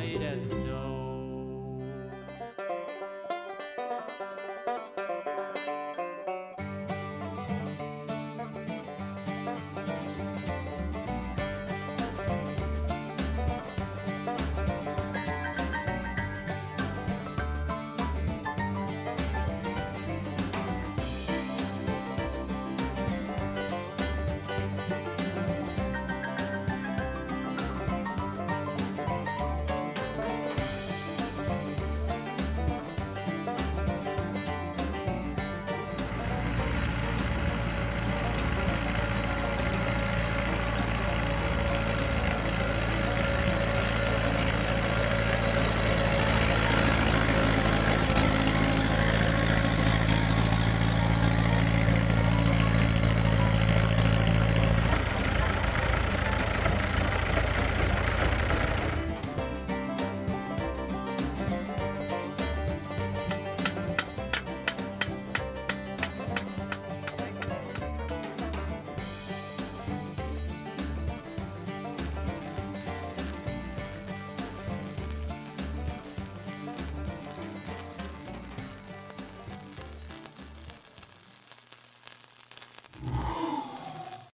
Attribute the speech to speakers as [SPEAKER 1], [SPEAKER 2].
[SPEAKER 1] white as snow.